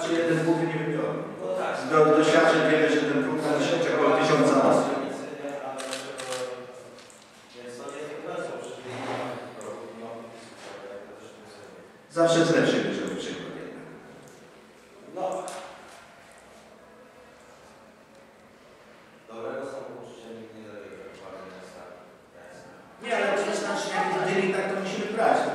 Znaczy jeden punkt nie wybiorę. No tak. Do, doświadczeń wiemy, że ten punkt na się około tysiąca osób. Zawsze jest lepszy bierzemy przykład jednak. No. Dobrego samopoczucia nikt nie zabiega. Nie, ale przecież nasz jak dymi tak to musimy brać.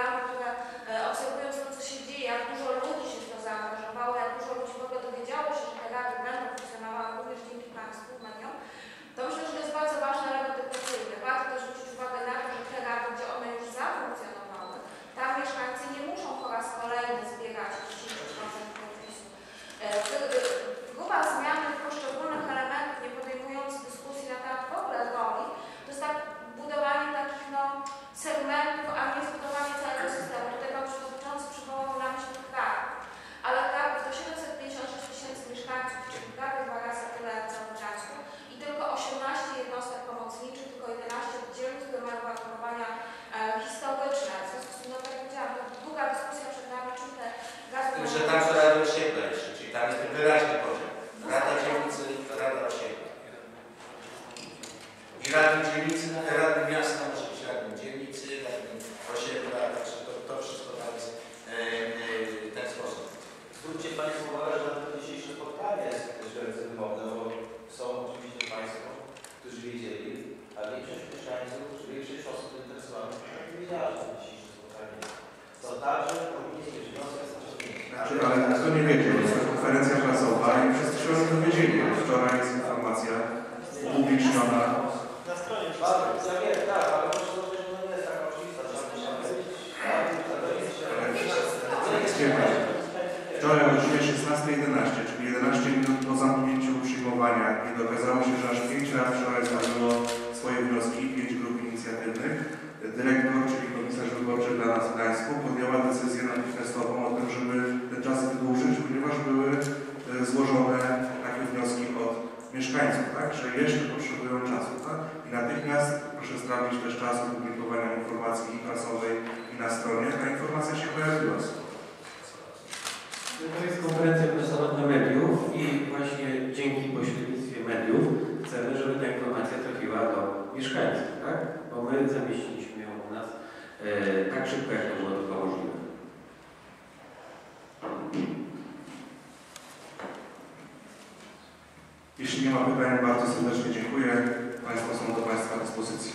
Ja, uh, op że tam są rady osiedla jeszcze, czyli tam jest ten wyraźny podział. Rada dzielnicy, rada osiedla. I radny dzielnicy, radny miasta może być radnym dzielnicy, radnym osiedla, także to, to wszystko tam jest e, e, ten sposób. Zwróćcie Państwo uwagę, że to dzisiejsze spotkanie jest też wielce wymowne, bo są oczywiście Państwo, którzy wiedzieli, a większość mieszkańców, większość osób zainteresowanych nie wiedziała, że dzisiejsze spotkanie jest. To także powinien być wniosek. Znaczy, ale kto nie wiedział, jest to konferencja prasowa i wszyscy się o tym dowiedzieli. Wczoraj jest informacja upubliczniona. Na stronie Bardzo, ja wiem, tak, ale proszę zobaczyć, że to nie jest taka oczywista, trzeba być tak, Wczoraj o godzinie 16.11, czyli 11 minut po zamknięciu przyjmowania, kiedy okazało się, że aż 5 lat wczoraj złożyło swoje wnioski, 5 grup inicjatywnych, dyrektor, czyli komisarz wyborczy dla nas w Gdańsku, podjęła decyzję natychmiastową o tym, żeby ten czas wydłużyć, ponieważ były e, złożone takie wnioski od mieszkańców, tak, że jeszcze potrzebują czasu, tak? I natychmiast proszę sprawdzić też czas opublikowania informacji prasowej i na stronie. Ta informacja się pojawiła. To jest konferencja prasowa dla mediów i właśnie dzięki pośrednictwie mediów chcemy, żeby ta informacja trafiła do mieszkańców, tak? Bo my zamieściliśmy ją u nas e, tak szybko, jak to było tylko możliwe. Jeśli nie ma pytań, bardzo serdecznie dziękuję. Państwo są do Państwa dyspozycji.